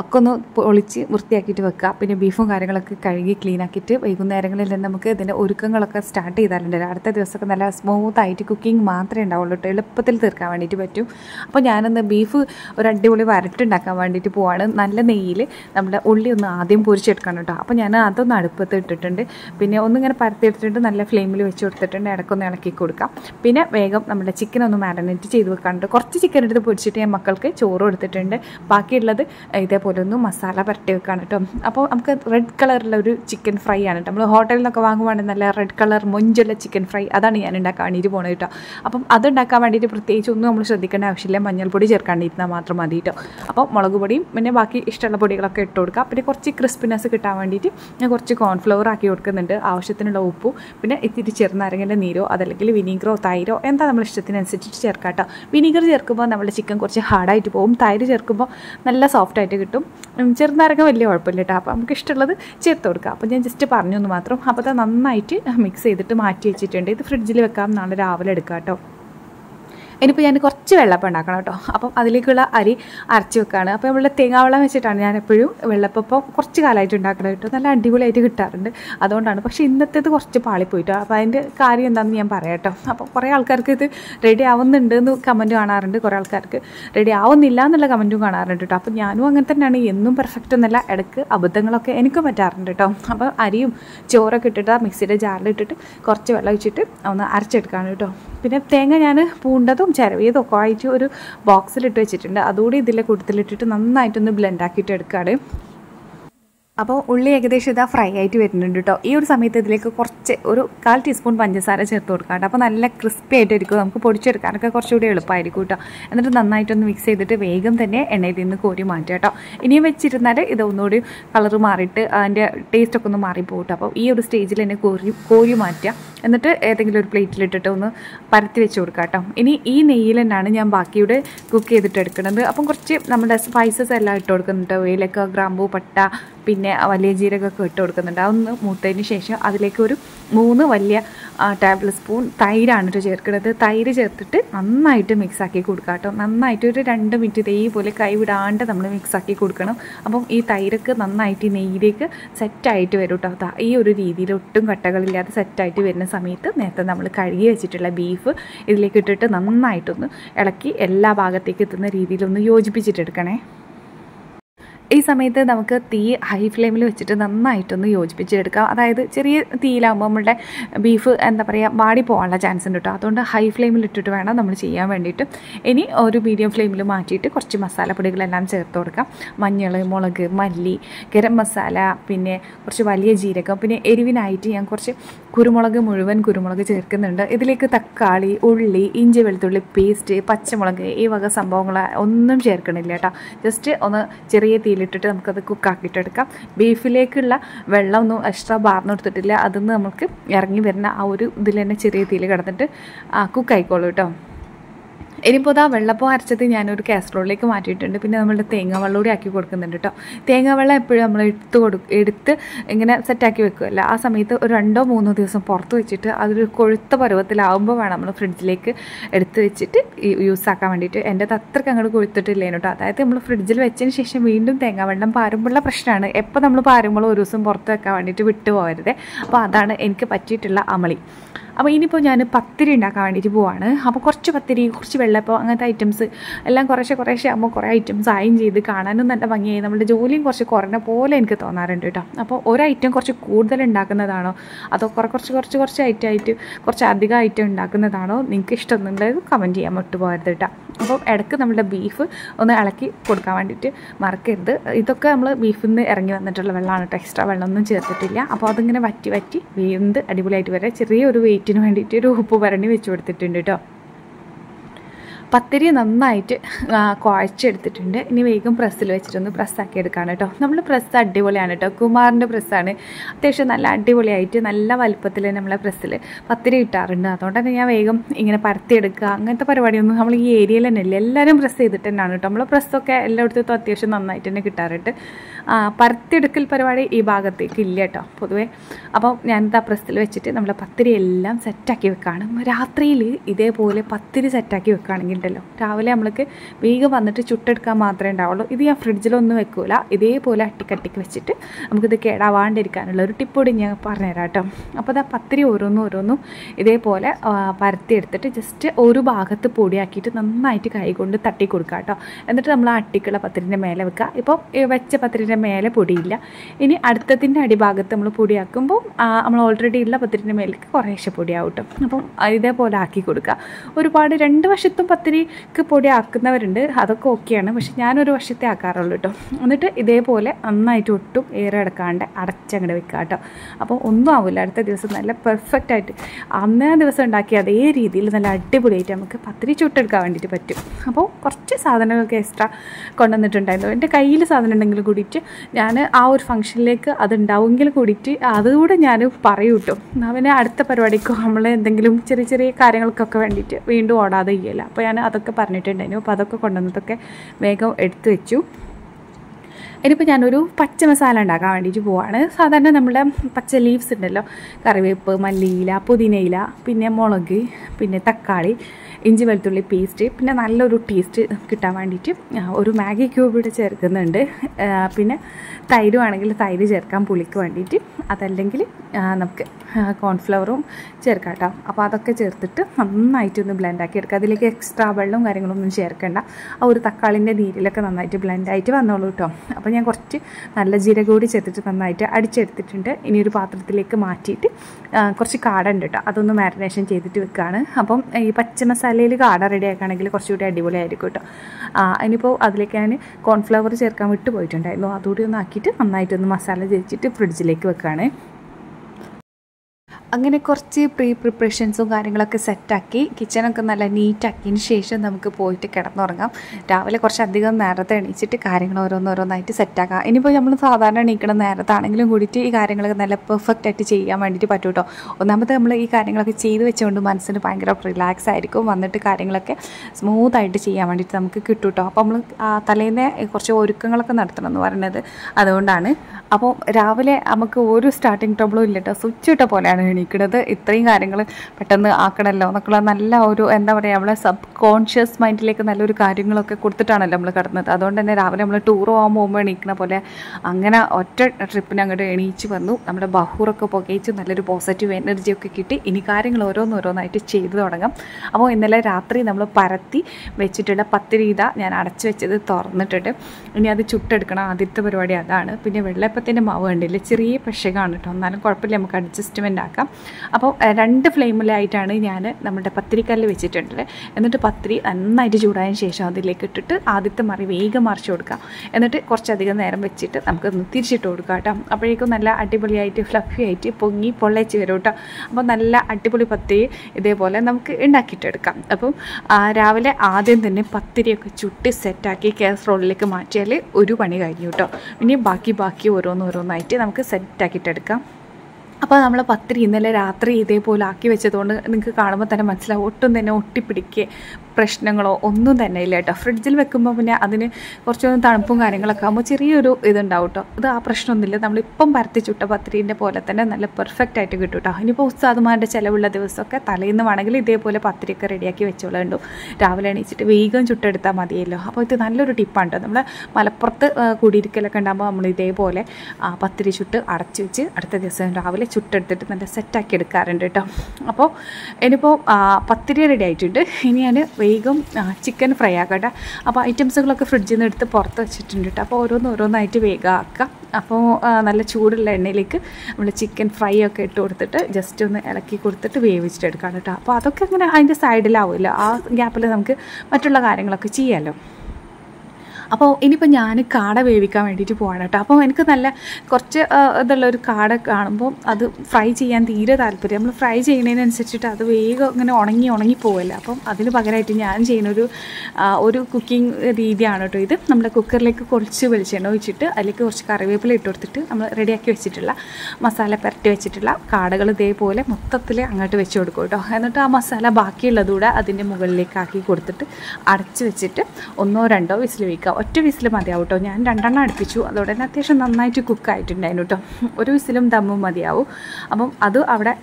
ഒക്കെ ഒന്ന് പൊളിച്ച് വൃത്തിയാക്കിയിട്ട് വെക്കുക. പിന്നെ ബീഫും കാര്യങ്ങളൊക്കെ കഴുകി ക്ലീൻ ആക്കിയിട്ട് വൈകുന്നേരങ്ങളിൽ നമുക്ക് ഇതിന്റെ ഒരുക്കങ്ങളൊക്കെ സ്റ്റാർട്ട് ചെയ്താലുണ്ട്. അടുത്ത ദിവസമൊക്കെ നല്ല സ്മൂത്ത് ആയിട്ട് കുക്കിംഗ് മാത്രമേ ഉണ്ടാവുള്ളൂ കേട്ടോ. എളുപ്പത്തിൽ തീർക്കാൻ വേണ്ടിയിട്ട് പറ്റും. അപ്പോൾ ഞാനൊന്ന് ബീഫ് ഒരു അടിപൊളി വരട്ടുണ്ടാക്കാൻ വേണ്ടിയിട്ട് പോവാണ്. നല്ല നെയ്യിൽ നമ്മുടെ ഉള്ളി ഒന്ന് ആദ്യം പൊരിച്ചെടുക്കണം കേട്ടോ. അപ്പോൾ ഞാൻ അതൊന്ന് അടുപ്പത്ത് ഇട്ടിട്ടുണ്ട്. പിന്നെ ഒന്നിങ്ങനെ പരത്തിയിട്ടിട്ട് നല്ല ഫ്ലെയിമിൽ വെച്ച് കൊടുത്തിട്ടുണ്ട്. ഇടയ്ക്കൊന്ന് ഇളക്കി കൊടുക്കാം. പിന്നെ വേഗം നമ്മുടെ ചിക്കൻ ഒന്ന് മാരിനേറ്റ് ചെയ്ത് വെക്കാറുണ്ട് കുറച്ച് ചിക്കൻ എടുത്ത് പൊടിച്ചിട്ട് ഞാൻ മക്കൾക്ക് ചോറ് കൊടുത്തിട്ടുണ്ട്. ബാക്കിയുള്ളത് ഇതേപോലെ ഒന്ന് മസാല പരട്ടി വെക്കാണ് കേട്ടോ അപ്പോൾ നമുക്ക് റെഡ് കളറുള്ള ഒരു ചിക്കൻ ഫ്രൈ ആണ് കേട്ടോ നമ്മൾ ഹോട്ടലിൽ നിന്നൊക്കെ വാങ്ങുവാണെങ്കിൽ നല്ല റെഡ് കളർ മൊഞ്ചുള്ള ചിക്കൻ ഫ്രൈ അതാണ് ഞാൻ ഉണ്ടാക്കാൻ വേണ്ടിയിട്ട് പോകുന്നത് കേട്ടോ അപ്പം അതുണ്ടാക്കാൻ വേണ്ടിയിട്ട് പ്രത്യേകിച്ച് ഒന്നും നമ്മൾ ശ്രദ്ധിക്കേണ്ട ആവശ്യമില്ല. മഞ്ഞൾപ്പൊടി ചേർക്കാണ്ടിരുന്നാൽ മാത്രം മതി കേട്ടോ അപ്പോൾ മുളക് പൊടിയും പിന്നെ ബാക്കി ഇഷ്ടമുള്ള പൊടികളൊക്കെ ഇട്ട് കൊടുക്കുക പിന്നെ കുറച്ച് ക്രിസ്പിനെസ് കിട്ടാൻ വേണ്ടിയിട്ട് ഞാൻ കുറച്ച് കോൺഫ്ലവർ ആക്കി കൊടുക്കുന്നുണ്ട്. ആവശ്യത്തിനുള്ള ഉപ്പും പിന്നെ ഇത്തിരി ചെറുനാരങ്ങന്റെ നീരോ അതല്ലെങ്കിൽ വിനീഗറോ തൈരോ എന്താ നമ്മൾ ഇഷ്ടത്തിനനുസരിച്ചിട്ട് ചേർക്കാം കേട്ടോ. വിനീഗർ ചേർക്കുമ്പോൾ നമ്മുടെ ചിക്കൻ കുറച്ച് ഹാർഡായിട്ട് പോകും. തൈര് ചേർക്കുമ്പോൾ നല്ല സോഫ്റ്റ് ആയിട്ട് കിട്ടും ചെറുനാരങ്ങ വലിയ കുഴപ്പമില്ല കേട്ടോ. അപ്പോൾ നമുക്ക് ഇഷ്ടമുള്ളത് ചേർത്ത് കൊടുക്കാം. അപ്പോൾ ഞാൻ ജസ്റ്റ് പറഞ്ഞു എന്ന് മാത്രം. അപ്പോൾ അത് നന്നായിട്ട് മിക്സ് ചെയ്തിട്ട് മാറ്റി വെച്ചിട്ടുണ്ട്. ഇത് ഫ്രിഡ്ജിൽ വെക്കാം നാളെ രാവിലെ എടുക്കാം കേട്ടോ. ഇനിയിപ്പോൾ ഞാൻ കുറച്ച് വെള്ളപ്പം ഉണ്ടാക്കണം കേട്ടോ. അപ്പം അതിലേക്കുള്ള അരി അരച്ച് വെക്കുകയാണ് അപ്പോൾ നമ്മളുടെ തേങ്ങാവെള്ളം വെച്ചിട്ടാണ് ഞാൻ എപ്പോഴും വെള്ളപ്പം കുറച്ച് കാലമായിട്ട് ഉണ്ടാക്കണം കേട്ടോ. നല്ല അടിപൊളിയായിട്ട് കിട്ടാറുണ്ട്. അതുകൊണ്ടാണ്. പക്ഷേ ഇന്നത്തേത് കുറച്ച് പാളിപ്പോയിട്ടോ. അപ്പോൾ അതിന്റെ കാര്യം എന്താണെന്ന് ഞാൻ പറയാം കേട്ടോ. അപ്പോൾ കുറേ ആൾക്കാർക്ക് ഇത് റെഡി ആവുന്നുണ്ട് എന്ന് കമന്റ് കാണാറുണ്ട്. കുറേ ആൾക്കാർക്ക് റെഡി ആവുന്നില്ല എന്നുള്ള കമന്റും കാണാറുണ്ട് കേട്ടോ. അപ്പോൾ ഞാനും അങ്ങനെ തന്നെയാണ്. എന്നും പെർഫെക്റ്റ് എന്നല്ല. ഇടയ്ക്ക് അബദ്ധങ്ങളൊക്കെ എനിക്കും പറ്റാറുണ്ട് കേട്ടോ. അപ്പോൾ അരിയും ചോറൊക്കെ ഇട്ടിട്ട് ആ മിക്സിയുടെ ജാറിലിട്ടിട്ട് കുറച്ച് വെള്ളം ഒഴിച്ചിട്ട് ഒന്ന് അരച്ചെടുക്കുകയാണ് കേട്ടോ. പിന്നെ തേങ്ങ ഞാൻ പൂണ്ടതും ചിരവിയതും ഒക്കെ ആയിട്ട് ഒരു ബോക്സിലിട്ട് വെച്ചിട്ടുണ്ട്. അതുകൂടി ഇതിലെ കൂട്ടത്തിലിട്ടിട്ട് നന്നായിട്ടൊന്ന് ബ്ലെൻഡ് ആക്കിയിട്ട് എടുക്കുകയാണ് അപ്പോൾ ഉള്ളി ഏകദേശം ഇതാ ഫ്രൈ ആയിട്ട് വരുന്നുണ്ട് കേട്ടോ. ഈ ഒരു സമയത്ത് ഇതിലേക്ക് കുറച്ച് ഒരു കാൽ ടീസ്പൂൺ പഞ്ചസാര ചേർത്ത് കൊടുക്കാം അപ്പോൾ നല്ല ക്രിസ്പി ആയിട്ടിരിക്കും നമുക്ക് പൊടിച്ചെടുക്കാനൊക്കെ കുറച്ചുകൂടി എളുപ്പമായിരിക്കും കേട്ടോ. എന്നിട്ട് നന്നായിട്ടൊന്ന് മിക്സ് ചെയ്തിട്ട് വേഗം തന്നെ എണ്ണയിൽ നിന്ന് കോരി മാറ്റുക കേട്ടോ. ഇനിയും വെച്ചിരുന്നാൽ ഇത് ഒന്നുകൂടി കളർ മാറിയിട്ട് അതിന്റെ ടേസ്റ്റൊക്കെ ഒന്ന് മാറിപ്പോകട്ടോ കേട്ടോ. അപ്പോൾ ഈ ഒരു സ്റ്റേജിൽ തന്നെ കോരി കോരി മാറ്റുക. എന്നിട്ട് ഏതെങ്കിലും ഒരു പ്ലേറ്റിലിട്ടിട്ട് ഒന്ന് പരത്തി വെച്ച് കൊടുക്കുക കേട്ടോ. ഇനി ഈ നെയ്യിൽ തന്നെയാണ് ഞാൻ ബാക്കിയുടെ കുക്ക് ചെയ്തിട്ട് എടുക്കുന്നത്. അപ്പം കുറച്ച് നമ്മുടെ സ്പൈസസ് എല്ലാം ഇട്ട് കൊടുക്കുന്നുണ്ട്. ഏലക്ക ഗ്രാമ്പൂ പട്ട പിന്നെ വലിയ ജീരകമൊക്കെ ഇട്ട് കൊടുക്കുന്നുണ്ട്. അതൊന്ന് മൂത്തതിന് ശേഷം അതിലേക്ക് ഒരു മൂന്ന് വലിയ ടേബിൾ സ്പൂൺ തൈരാണ് കേട്ടോ ചേർക്കുന്നത്. തൈര് ചേർത്തിട്ട് നന്നായിട്ട് മിക്സ് ആക്കി കൊടുക്കുക കേട്ടോ നന്നായിട്ട് ഒരു രണ്ട് മിനിറ്റ് ഇതേപോലെ കൈവിടാണ്ട് നമ്മൾ മിക്സ് ആക്കി കൊടുക്കണം. അപ്പം ഈ തൈരൊക്കെ നന്നായിട്ട് നെയ്യിലേക്ക് സെറ്റായിട്ട് വരും കേട്ടോ ഈ ഒരു രീതിയിൽ ഒട്ടും കട്ടകളില്ലാതെ സെറ്റായിട്ട് വരുന്ന സമയത്ത് നേരത്തെ നമ്മൾ കഴുകി വെച്ചിട്ടുള്ള ബീഫ് ഇതിലേക്ക് ഇട്ടിട്ട് നന്നായിട്ടൊന്ന് ഇളക്കി എല്ലാ ഭാഗത്തേക്ക് എത്തുന്ന രീതിയിലൊന്ന് യോജിപ്പിച്ചിട്ടെടുക്കണേ ഈ സമയത്ത് നമുക്ക് തീ ഹൈ ഫ്ലെയിമിൽ വെച്ചിട്ട് നന്നായിട്ടൊന്ന് യോജിപ്പിച്ചെടുക്കാം. അതായത് ചെറിയ തീയിലാകുമ്പോൾ നമ്മളുടെ ബീഫ് എന്താ പറയുക വാടി പോകാനുള്ള ചാൻസ് ഉണ്ട് കേട്ടോ അതുകൊണ്ട് ഹൈ ഫ്ലെയിമിൽ ഇട്ടിട്ട് വേണം നമ്മൾ ചെയ്യാൻ വേണ്ടിയിട്ട്. ഇനി ഒരു മീഡിയം ഫ്ലെയിമിൽ മാറ്റിയിട്ട് കുറച്ച് മസാലപ്പൊടികളെല്ലാം ചേർത്ത് കൊടുക്കാം. മഞ്ഞൾ മുളക് മല്ലി ഗരം മസാല പിന്നെ കുറച്ച് വലിയ ജീരകം പിന്നെ എരിവിനായിട്ട് ഞാൻ കുറച്ച് കുരുമുളക് മുഴുവൻ കുരുമുളക് ചേർക്കുന്നുണ്ട്. ഇതിലേക്ക് തക്കാളി ഉള്ളി ഇഞ്ചി വെളുത്തുള്ളി പേസ്റ്റ് പച്ചമുളക് ഈ വക സംഭവങ്ങൾ ഒന്നും ചേർക്കണില്ല കേട്ടോ ജസ്റ്റ് ഒന്ന് ചെറിയ തീയിലിട്ടിട്ട് നമുക്കത് കുക്കാക്കിയിട്ടെടുക്കാം. ബീഫിലേക്കുള്ള വെള്ളം ഒന്നും എക്സ്ട്രാ അതിൽ നിന്ന് നമുക്ക് ഇറങ്ങി വരുന്ന ആ ഒരു ഇതിൽ തന്നെ ചെറിയ തീയിൽ കിടന്നിട്ട് കുക്കായിക്കോളൂ കേട്ടോ ഇനിയിപ്പോൾ ഇതാ വെള്ളപ്പം അരച്ചത് ഞാനൊരു കാസറോളിലേക്ക് മാറ്റിയിട്ടുണ്ട്. പിന്നെ നമ്മളുടെ തേങ്ങ വെള്ളം കൂടി ആക്കി കൊടുക്കുന്നുണ്ട് കേട്ടോ തേങ്ങ വെള്ളം എപ്പോഴും നമ്മൾ എടുത്ത് കൊടു എടുത്ത് ഇങ്ങനെ സെറ്റാക്കി വെക്കുമല്ലോ ആ സമയത്ത് ഒരു രണ്ടോ മൂന്നോ ദിവസം പുറത്ത് വെച്ചിട്ട് അതൊരു കൊഴുത്ത പരുവത്തിലാവുമ്പോൾ വേണം നമ്മൾ ഫ്രിഡ്ജിലേക്ക് എടുത്ത് വെച്ചിട്ട് യൂസ് ആക്കാൻ വേണ്ടിയിട്ട്. എന്റെ അത് അത്രയ്ക്ക് അങ്ങോട്ട് കൊഴുത്തിട്ടില്ലേനു കേട്ടോ അതായത് നമ്മൾ ഫ്രിഡ്ജിൽ വെച്ചതിന് ശേഷം വീണ്ടും തേങ്ങ വെള്ളം പാരുമ്പോഴുള്ള പ്രശ്നമാണ് എപ്പോൾ നമ്മൾ പാരുമ്പോൾ ഒരു ദിവസം പുറത്ത് വെക്കാൻ വേണ്ടിയിട്ട് വിട്ടു പോകരുത്. അപ്പോൾ അതാണ് എനിക്ക് പറ്റിയിട്ടുള്ള അമളി. അപ്പോൾ ഇനിയിപ്പോൾ ഞാൻ പത്തിരി ഉണ്ടാക്കാൻ വേണ്ടിയിട്ട് പോവാണ്. അപ്പോൾ കുറച്ച് പത്തിരി കുറച്ച് വെള്ളപ്പം അങ്ങനത്തെ ഐറ്റംസ് എല്ലാം കുറേശ്ശെ കുറേശ്ശെ ആകുമ്പോൾ കുറേ ഐറ്റംസ് ആയും ചെയ്ത് കാണാനും നല്ല ഭംഗിയായി. നമ്മുടെ ജോലിയും കുറച്ച് കുറഞ്ഞ പോലെ എനിക്ക് തോന്നാറുണ്ട് കേട്ടോ. അപ്പോൾ ഒരു ഐറ്റം കുറച്ച് കൂടുതൽ ഉണ്ടാക്കുന്നതാണോ? അതോ കുറേ കുറച്ച് കുറച്ച് കുറച്ച് ഐറ്റം ആയിട്ട് കുറച്ച് അധികം ഐറ്റം ഉണ്ടാക്കുന്നതാണോ? നിങ്ങൾക്ക് ഇഷ്ടമെന്നുള്ളത് കമന്റ് ചെയ്യാൻ വിട്ടു പോകരുത് കേട്ടോ. അപ്പോൾ ഇടയ്ക്ക് നമ്മുടെ ബീഫ് ഒന്ന് ഇളക്കി കൊടുക്കാൻ വേണ്ടിയിട്ട് മറക്കരുത്. ഇതൊക്കെ നമ്മൾ ബീഫിൽ നിന്ന് ഇറങ്ങി വന്നിട്ടുള്ള വെള്ളമാണ് കേട്ടോ എക്സ്ട്രാ വെള്ളമൊന്നും ചേർത്തിട്ടില്ല. അപ്പോൾ അതിങ്ങനെ വറ്റി വറ്റി വേന്ത് അടിപൊളിയായിട്ട് വരെ. ചെറിയൊരു വെയിറ്റിന് വേണ്ടിയിട്ട് ഒരു ഉപ്പ് ഭരണി വെച്ച് കൊടുത്തിട്ടുണ്ട് കേട്ടോ പത്തിരി നന്നായിട്ട് കുഴച്ചെടുത്തിട്ടുണ്ട്. ഇനി വേഗം പ്രസ്സിൽ വെച്ചിട്ടൊന്ന് പ്രസ്സാക്കി എടുക്കുകയാണ് കേട്ടോ. നമ്മൾ പ്രസ് അടിപൊളിയാണ് കേട്ടോ. കുമാറിന്റെ പ്രസ്സാണ്. അത്യാവശ്യം നല്ല അടിപൊളിയായിട്ട് നല്ല വലുപ്പത്തിൽ നമ്മളെ പ്രസ്സിൽ പത്തിരി കിട്ടാറുണ്ട്. അതുകൊണ്ട് തന്നെ ഞാൻ വേഗം ഇങ്ങനെ പരത്തിയെടുക്കുക. അങ്ങനത്തെ പരിപാടിയൊന്നും നമ്മൾ ഈ ഏരിയയിൽ തന്നെ ഇല്ല. എല്ലാവരും പ്രസ് ചെയ്തിട്ട് തന്നെയാണ് കേട്ടോ. നമ്മൾ പ്രസ്സൊക്കെ എല്ലായിടത്തും അത്യാവശ്യം നന്നായിട്ട് തന്നെ കിട്ടാറുണ്ട്. പരത്തിയെടുക്കൽ പരിപാടി ഈ ഭാഗത്തേക്ക് ഇല്ല കേട്ടോ പൊതുവേ. അപ്പോൾ ഞാനിതാ പ്രസ്സിൽ വെച്ചിട്ട് നമ്മളെ പത്തിരി എല്ലാം സെറ്റാക്കി വെക്കുകയാണ് രാത്രിയിൽ ഇതേപോലെ പത്തിരി സെറ്റാക്കി വെക്കുകയാണെങ്കിൽ ഉണ്ടല്ലോ. രാവിലെ നമ്മൾക്ക് വേഗം വന്നിട്ട് ചുട്ടെടുക്കാൻ മാത്രമേ ഉണ്ടാവുള്ളൂ. ഇത് ഞാൻ ഫ്രിഡ്ജിലൊന്നും വെക്കൂല. ഇതേപോലെ അട്ടിക്കട്ടിക്ക് വെച്ചിട്ട് നമുക്കിത് കേടാവാണ്ടിരിക്കാനുള്ള ഒരു ടിപ്പ് കൂടി ഞാൻ പറഞ്ഞുതരാം കേട്ടോ. അപ്പോൾ ഇതാ പത്തിരി ഓരോന്നും ഓരോന്നും ഇതേപോലെ പരത്തിയെടുത്തിട്ട് ജസ്റ്റ് ഒരു ഭാഗത്ത് പൊടിയാക്കിയിട്ട് നന്നായിട്ട് കൈകൊണ്ട് തട്ടി കൊടുക്കുക കേട്ടോ. എന്നിട്ട് നമ്മൾ ആ അട്ടിക്കുള്ള പത്തിരിന്റെ മേലെ വെക്കുക. ഇപ്പോൾ വെച്ച പത്തിരിന്റെ മേലെ പൊടിയില്ല. ഇനി അടുത്തതിന്റെ അടിഭാഗത്ത് നമ്മൾ പൊടിയാക്കുമ്പോൾ നമ്മൾ ഓൾറെഡി ഉള്ള പത്തിരിന്റെ മേലേക്ക് കുറേശ്ശെ പൊടിയാവും കേട്ടോ. അപ്പം ഇതേപോലെ ആക്കി കൊടുക്കുക. ഒരുപാട് രണ്ട് വശത്തും പത്തിരിക്ക് പൊടി ആക്കുന്നവരുണ്ട് അതൊക്കെ ഓക്കെയാണ്. പക്ഷെ ഞാനൊരു വശത്തെ ആക്കാറുള്ളൂ കേട്ടോ. എന്നിട്ട് ഇതേപോലെ നന്നായിട്ട് ഒട്ടും ഏറെ അടക്കാണ്ട് അടച്ചങ്ങോട്ട് വെക്കുക കേട്ടോ. അപ്പോൾ ഒന്നും ആവില്ല അടുത്ത ദിവസം നല്ല പെർഫെക്റ്റ് ആയിട്ട് അന്നേ ദിവസം ഉണ്ടാക്കിയ അതേ രീതിയിൽ നല്ല അടിപൊളിയായിട്ട് നമുക്ക് പത്തിരി ചുട്ടെടുക്കാൻ വേണ്ടിയിട്ട് പറ്റും. അപ്പോൾ കുറച്ച് സാധനങ്ങളൊക്കെ എക്സ്ട്രാ കൊണ്ടുവന്നിട്ടുണ്ടായിരുന്നു. എന്റെ കയ്യിൽ സാധനം ഉണ്ടെങ്കിൽ കൂടിയിട്ട് ഞാൻ ആ ഒരു ഫംഗ്ഷനിലേക്ക് അത് ഉണ്ടാവുമെങ്കിൽ കൂടിയിട്ട് അതുകൂടെ ഞാൻ പറയൂ കേട്ടോ. അവന് അടുത്ത പരിപാടിക്കോ നമ്മൾ എന്തെങ്കിലും ചെറിയ ചെറിയ കാര്യങ്ങൾക്കൊക്കെ വേണ്ടിയിട്ട് വീണ്ടും ഓടാതെ ചെയ്യല അപ്പോൾ ഞാൻ അതൊക്കെ പറഞ്ഞിട്ടുണ്ടായിരുന്നു. അപ്പോൾ അതൊക്കെ കൊണ്ടുവന്നതൊക്കെ വേഗം എടുത്തു വെച്ചു. ഇനിയിപ്പോൾ ഞാനൊരു പച്ച മസാല ഉണ്ടാക്കാൻ വേണ്ടിയിട്ട് പോവാണ്. സാധാരണ നമ്മുടെ പച്ച ലീവ്സ് ഉണ്ടല്ലോ. കറിവേപ്പ് മല്ലിയില പുതിനയില പിന്നെ മുളക് പിന്നെ തക്കാളി ഇഞ്ചി വെളുത്തുള്ളി പേസ്റ്റ് പിന്നെ നല്ലൊരു ടേസ്റ്റ് കിട്ടാൻ വേണ്ടിയിട്ട് ഒരു മാഗി ക്യൂബ് ഇവിടെ ചേർക്കുന്നുണ്ട്. പിന്നെ തൈര് വേണമെങ്കിൽ തൈര് ചേർക്കാം പുളിക്ക് വേണ്ടിയിട്ട് അതല്ലെങ്കിൽ നമുക്ക് കോൺഫ്ലവറും ചേർക്കാം കേട്ടോ. അപ്പോൾ അതൊക്കെ ചേർത്തിട്ട് നന്നായിട്ട് നന്നായിട്ടൊന്ന് ബ്ലെൻഡാക്കി എടുക്കുക അതിലേക്ക് എക്സ്ട്രാ വെള്ളവും കാര്യങ്ങളൊന്നും ചേർക്കേണ്ട. ആ ഒരു തക്കാളിന്റെ നീരിലൊക്കെ നന്നായിട്ട് ബ്ലെൻഡായിട്ട് വന്നോളൂ കേട്ടോ. അപ്പോൾ ഞാൻ കുറച്ച് നല്ല ജീരക കൂടി ചേർത്തിട്ട് നന്നായിട്ട് അടിച്ചെടുത്തിട്ടുണ്ട്. ഇനി ഒരു പാത്രത്തിലേക്ക് മാറ്റിയിട്ട് കുറച്ച് കാടുണ്ട് കേട്ടോ. അതൊന്ന് മാരിനേഷൻ ചെയ്തിട്ട് വെക്കുകയാണ് അപ്പം ഈ പച്ച മസാലയിൽ കാട റെഡി ആക്കുകയാണെങ്കിൽ കുറച്ചുകൂടി അടിപൊളിയായിരിക്കും കേട്ടോ. ഇനിയിപ്പോൾ അതിലേക്ക് ഞാൻ കോൺഫ്ലവർ ചേർക്കാൻ വിട്ടു പോയിട്ടുണ്ടായിരുന്നു അതുകൂടി ഒന്ന് ആക്കിയിട്ട് നന്നായിട്ടൊന്ന് മസാല തേച്ചിട്ട് ഫ്രിഡ്ജിലേക്ക് വെക്കുകയാണ്. അങ്ങനെ കുറച്ച് പ്രീ പ്രിപ്പറേഷൻസും കാര്യങ്ങളൊക്കെ സെറ്റാക്കി കിച്ചണൊക്കെ നല്ല നീറ്റാക്കിയതിന് ശേഷം നമുക്ക് പോയിട്ട് കിടന്നുറങ്ങാം. രാവിലെ കുറച്ച് അധികം നേരത്തെ എണീച്ചിട്ട് കാര്യങ്ങൾ ഓരോന്നോരോന്നായിട്ട് സെറ്റാക്കാം ഇനിയിപ്പോൾ നമ്മൾ സാധാരണ എണീക്കണ നേരത്താണെങ്കിലും കൂടിയിട്ട് ഈ കാര്യങ്ങളൊക്കെ നല്ല പെർഫെക്റ്റ് ആയിട്ട് ചെയ്യാൻ വേണ്ടിയിട്ട് പറ്റും കേട്ടോ ഒന്നാമത് നമ്മൾ ഈ കാര്യങ്ങളൊക്കെ ചെയ്ത് വെച്ചുകൊണ്ട് മനസ്സിന് ഭയങ്കര റിലാക്സ് ആയിരിക്കും. വന്നിട്ട് കാര്യങ്ങളൊക്കെ സ്മൂത്തായിട്ട് ചെയ്യാൻ വേണ്ടിയിട്ട് നമുക്ക് കിട്ടും കേട്ടോ അപ്പോൾ നമ്മൾ തലേന്ന് കുറച്ച് ഒരുക്കങ്ങളൊക്കെ നടത്തണം എന്ന് പറയുന്നത്. അതുകൊണ്ടാണ്. അപ്പോൾ രാവിലെ നമുക്ക് ഒരു സ്റ്റാർട്ടിങ് ട്രബിളും ഇല്ല കേട്ടോ സ്വിച്ച് ഇട്ട പോലെയാണ് എണീക്കുന്നത് ഇത്രയും കാര്യങ്ങൾ പെട്ടെന്ന് ആക്കണമല്ലോ എന്നൊക്കെയുള്ള നല്ല ഒരു എന്താ പറയുക നമ്മളെ സബ് കോൺഷ്യസ് മൈൻഡിലേക്ക് നല്ലൊരു കാര്യങ്ങളൊക്കെ കൊടുത്തിട്ടാണല്ലോ നമ്മൾ കിടന്നത്. അതുകൊണ്ട് തന്നെ രാവിലെ നമ്മൾ ടൂർ പോകാൻ പോകുമ്പോൾ എണീക്കണ പോലെ അങ്ങനെ ഒറ്റ ട്രിപ്പിന് അങ്ങോട്ട് എണീച്ച് വന്നു. നമ്മുടെ ബഹൂറൊക്കെ പുകയിച്ച് നല്ലൊരു പോസിറ്റീവ് എനർജി ഒക്കെ കിട്ടി. ഇനി കാര്യങ്ങൾ ഓരോന്നോരോന്നായിട്ട് ചെയ്തു തുടങ്ങാം. അപ്പോൾ ഇന്നലെ രാത്രി നമ്മൾ പരത്തി വെച്ചിട്ടുള്ള പത്ത് രീത ഞാൻ അടച്ചു വെച്ചത് തുറന്നിട്ടുണ്ട്. ഇനി അത് ചുട്ടെടുക്കണം. ആദ്യത്തെ പരിപാടി അതാണ്. പിന്നെ വെള്ളപ്പത്തിന്റെ മാവ് കണ്ടില്ല? ചെറിയ പശകാണ് കേട്ടോ എന്നാലും കുഴപ്പമില്ല. നമുക്ക് അഡ്ജസ്റ്റ്മെന്റ് ആക്കാം. അപ്പോൾ രണ്ട് ഫ്ലെയിമിലായിട്ടാണ് ഞാൻ നമ്മുടെ പത്തിരിക്കല്ല് വെച്ചിട്ടുണ്ട് എന്നിട്ട് പത്തിരി നന്നായിട്ട് ചൂടായതിന് ശേഷം അതിലേക്ക് ഇട്ടിട്ട് ആദ്യത്തെ മറി വേഗം മറിച്ച് കൊടുക്കാം എന്നിട്ട് കുറച്ചധികം നേരം വെച്ചിട്ട് നമുക്കൊന്ന് തിരിച്ചിട്ട് കൊടുക്കാം കേട്ടോ. അപ്പോഴേക്കും നല്ല അടിപൊളിയായിട്ട് ഫ്ലഫി ആയിട്ട് പൊങ്ങി പൊള്ളച്ച് വരും കേട്ടോ. അപ്പോൾ നല്ല അടിപൊളി പത്തിരി ഇതേപോലെ നമുക്ക് ഉണ്ടാക്കിയിട്ടെടുക്കാം. അപ്പം രാവിലെ ആദ്യം തന്നെ പത്തിരിയൊക്കെ ചുട്ടി സെറ്റാക്കി കാസറോളിലേക്ക് മാറ്റിയാൽ ഒരു പണി കഴിഞ്ഞു കേട്ടോ. ഇനി ബാക്കി ബാക്കി ഓരോന്നോരോന്നായിട്ട് നമുക്ക് സെറ്റാക്കിയിട്ടെടുക്കാം. അപ്പോൾ നമ്മൾ പത്തിരി ഇന്നലെ രാത്രി ഇതേപോലെ ആക്കി വെച്ചതുകൊണ്ട് നിങ്ങൾക്ക് കാണുമ്പോൾ തന്നെ മനസ്സിലാവും. ഒട്ടും തന്നെ ഒട്ടിപ്പിടിക്കുക പ്രശ്നങ്ങളോ ഒന്നും തന്നെ ഇല്ല കേട്ടോ. ഫ്രിഡ്ജിൽ വെക്കുമ്പോൾ പിന്നെ അതിന് കുറച്ചൊന്നും തണുപ്പും കാര്യങ്ങളൊക്കെ ആകുമ്പോൾ ചെറിയൊരു ഇതുണ്ടാവും കേട്ടോ. ഇത് ആ പ്രശ്നമൊന്നുമില്ല. നമ്മളിപ്പം പരത്തി ചുട്ട പത്തിരീന്റെ പോലെ തന്നെ നല്ല പെർഫെക്റ്റ് ആയിട്ട് കിട്ടും കേട്ടോ. ഇനിയിപ്പോൾ ഉസ്താദുമാരുടെ ചിലവുള്ള ദിവസമൊക്കെ തലേന്ന് വേണമെങ്കിൽ ഇതേപോലെ പത്തിരിയൊക്കെ റെഡിയാക്കി വെച്ചോളുണ്ടോ രാവിലെ എണീച്ചിട്ട് വേഗം ചുട്ടെടുത്താൽ മതിയല്ലോ. അപ്പോൾ ഇത് നല്ലൊരു ടിപ്പാണ് കേട്ടോ. നമ്മൾ മലപ്പുറത്ത് കൂടിയിരിക്കലൊക്കെ ഉണ്ടാകുമ്പോൾ നമ്മൾ ഇതേപോലെ പത്തിരി ചുട്ട് അടച്ചു വെച്ച് അടുത്ത ദിവസം രാവിലെ ചുട്ടെടുത്തിട്ട് നല്ല സെറ്റാക്കി എടുക്കാറുണ്ട് കേട്ടോ. അപ്പോൾ ഇനിയിപ്പോൾ പത്തിരി റെഡി ആയിട്ടുണ്ട്. ഇനി ഞാൻ വേഗം ചിക്കൻ ഫ്രൈ ആക്കട്ടെ. അപ്പോൾ ഐറ്റംസുകളൊക്കെ ഫ്രിഡ്ജിൽ നിന്ന് എടുത്ത് പുറത്ത് വെച്ചിട്ടുണ്ട് കേട്ടോ അപ്പോൾ ഓരോന്ന് ഓരോന്നായിട്ട് വേഗം ആക്കാം അപ്പോൾ നല്ല ചൂടുള്ള എണ്ണയിലേക്ക് നമ്മൾ ചിക്കൻ ഫ്രൈ ഒക്കെ ഇട്ട് കൊടുത്തിട്ട് ജസ്റ്റ് ഒന്ന് ഇളക്കി കൊടുത്തിട്ട് വേവിച്ചിട്ട് എടുക്കാം കേട്ടോ അപ്പോൾ അതൊക്കെ അങ്ങനെ അതിന്റെ സൈഡിലാവുമല്ലോ ആ ഗ്യാപ്പിൽ നമുക്ക് മറ്റുള്ള കാര്യങ്ങളൊക്കെ ചെയ്യാമല്ലോ അപ്പോൾ ഇനിയിപ്പോൾ ഞാൻ കാട വേവിക്കാൻ വേണ്ടിയിട്ട് പോവാണ് കേട്ടോ. അപ്പോൾ എനിക്ക് നല്ല കുറച്ച് ഇതുള്ള ഒരു കാട കാണുമ്പോൾ അത് ഫ്രൈ ചെയ്യാൻ തീരെ താല്പര്യം. നമ്മൾ ഫ്രൈ ചെയ്യുന്നതിനനുസരിച്ചിട്ട് അത് വേഗം ഇങ്ങനെ ഉണങ്ങി ഉണങ്ങി പോവല്ല. അപ്പം അതിന് പകരമായിട്ട് ഞാൻ ചെയ്യുന്നൊരു ഒരു കുക്കിംഗ് രീതിയാണ് കേട്ടോ ഇത്. നമ്മുടെ കുക്കറിലേക്ക് കുറച്ച് വെളിച്ചെണ്ണ ഒഴിച്ചിട്ട് അതിലേക്ക് കുറച്ച് കറിവേപ്പില ഇട്ട് കൊടുത്തിട്ട് നമ്മൾ റെഡിയാക്കി വെച്ചിട്ടുള്ള മസാല പുരട്ടി വെച്ചിട്ടുള്ള കാടകൾ ഇതേപോലെ മൊത്തത്തിൽ അങ്ങോട്ട് വെച്ച് കൊടുക്കും കേട്ടോ. എന്നിട്ട് ആ മസാല ബാക്കിയുള്ളതുകൂടെ അതിന്റെ മുകളിലേക്ക് ആക്കി കൊടുത്തിട്ട് അടച്ച് വെച്ചിട്ട് ഒന്നോ രണ്ടോ വിസിൽ വയ്ക്കുക ഒറ്റ വിസിൽ മതിയാവും കേട്ടോ ഞാൻ രണ്ടെണ്ണം അടുപ്പിച്ചു. അതോടെ തന്നെ അത്യാവശ്യം നന്നായിട്ട് കുക്കായിട്ടുണ്ടായിരുന്നു കേട്ടോ ഒരു വിസിലും ദമ്മും മതിയാവും. അപ്പം അത് അവിടെ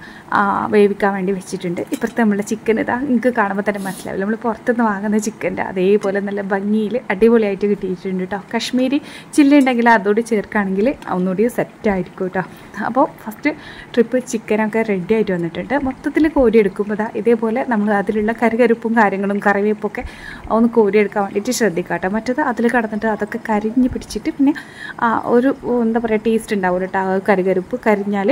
വേവിക്കാൻ വേണ്ടി വെച്ചിട്ടുണ്ട്. ഇപ്പുറത്തെ നമ്മുടെ ചിക്കൻ ഇതാ. നിങ്ങൾക്ക് കാണുമ്പോൾ തന്നെ മനസ്സിലാവില്ല നമ്മൾ പുറത്തുനിന്ന് വാങ്ങുന്ന ചിക്കന്റെ അതേപോലെ നല്ല ഭംഗിയിൽ അടിപൊളിയായിട്ട് കിട്ടിയിട്ടുണ്ട് കേട്ടോ കശ്മീരി ചില്ലി ഉണ്ടെങ്കിൽ അതോട് ചേർക്കുകയാണെങ്കിൽ ഒന്നുകൂടി സെറ്റ് ആയിരിക്കും കേട്ടോ അപ്പോൾ ഫസ്റ്റ് ട്രിപ്പ് ചിക്കനൊക്കെ റെഡി ആയിട്ട് വന്നിട്ടുണ്ട്. മൊത്തത്തിൽ കോരി എടുക്കുമ്പോൾ ദാ ഇതേപോലെ നമ്മൾ അതിലുള്ള കരുകരുപ്പും കാര്യങ്ങളും കറിവേപ്പൊക്കെ ഒന്ന് കോരിയെടുക്കാൻ വേണ്ടിയിട്ട് ശ്രദ്ധിക്കാം കേട്ടോ മറ്റത് അതിൽ കടന്നിട്ട് അതൊക്കെ കരിഞ്ഞ് പിടിച്ചിട്ട് പിന്നെ ഒരു എന്താ പറയുക ടേസ്റ്റ് ഉണ്ടാവും കേട്ടോ കറികരുപ്പ് കരിഞ്ഞാൽ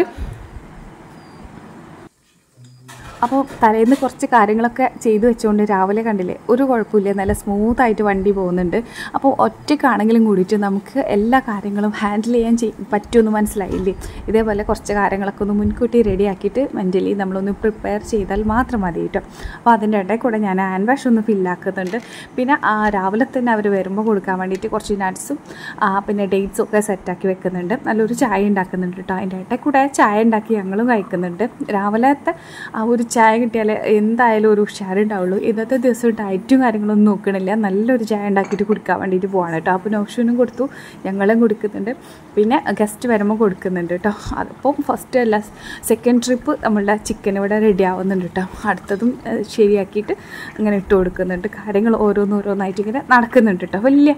അപ്പോൾ തലേന്ന് കുറച്ച് കാര്യങ്ങളൊക്കെ ചെയ്തു വെച്ചുകൊണ്ട് രാവിലെ കണ്ടില്ലേ ഒരു കുഴപ്പമില്ല നല്ല സ്മൂത്ത് ആയിട്ട് വണ്ടി പോകുന്നുണ്ട്. അപ്പോൾ ഒറ്റയ്ക്കാണെങ്കിലും കൂടിയിട്ട് നമുക്ക് എല്ലാ കാര്യങ്ങളും ഹാൻഡിൽ ചെയ്യാൻ ചെയ് പറ്റുമെന്ന് മനസ്സിലായില്ലേ? ഇതേപോലെ കുറച്ച് കാര്യങ്ങളൊക്കെ ഒന്ന് മുൻകൂട്ടി റെഡിയാക്കിയിട്ട് മെന്റലി നമ്മളൊന്ന് പ്രിപ്പയർ ചെയ്താൽ മാത്രം മതി കേട്ടോ. അപ്പോൾ അതിന്റെ ഇടയിൽ കൂടെ ഞാൻ ഹാൻഡ് വാഷ് ഒന്ന് ഫില്ലാക്കുന്നുണ്ട് പിന്നെ ആ രാവിലെ തന്നെ അവർ വരുമ്പോൾ കൊടുക്കാൻ വേണ്ടിയിട്ട് കുറച്ച് നട്ട്സും പിന്നെ ഡേറ്റ്സും ഒക്കെ സെറ്റാക്കി വെക്കുന്നുണ്ട്. നല്ലൊരു ചായ ഉണ്ടാക്കുന്നുണ്ട് കേട്ടോ. അതിന്റെ ഇടയിൽ കൂടെ ചായ ഉണ്ടാക്കി ഞങ്ങളും കഴിക്കുന്നുണ്ട്. രാവിലത്തെ ആ ഒരു ചായ കിട്ടിയാൽ എന്തായാലും ഒരു ഉഷാറുണ്ടാവുള്ളൂ. ഇന്നത്തെ ദിവസം ഡയറ്റും കാര്യങ്ങളൊന്നും നോക്കണില്ല. നല്ലൊരു ചായ ഉണ്ടാക്കിയിട്ട് കുടിക്കാൻ വേണ്ടിയിട്ട് പോവാണ് കേട്ടോ. അപ്പോൾ നോഷനും കൊടുത്തു ഞങ്ങളും കൊടുക്കുന്നുണ്ട്. പിന്നെ ഗസ്റ്റ് വരുമ്പോൾ കൊടുക്കുന്നുണ്ട് കേട്ടോ. അതിപ്പം ഫസ്റ്റ് അല്ല സെക്കൻഡ് ട്രിപ്പ് നമ്മളുടെ ചിക്കൻ ഇവിടെ റെഡി ആവുന്നുണ്ട് കേട്ടോ. അടുത്തതും ശരിയാക്കിയിട്ട് അങ്ങനെ ഇട്ട് കൊടുക്കുന്നുണ്ട്. കാര്യങ്ങൾ ഓരോന്നോരോന്നായിട്ട് ഇങ്ങനെ നടക്കുന്നുണ്ട് കേട്ടോ. വലിയ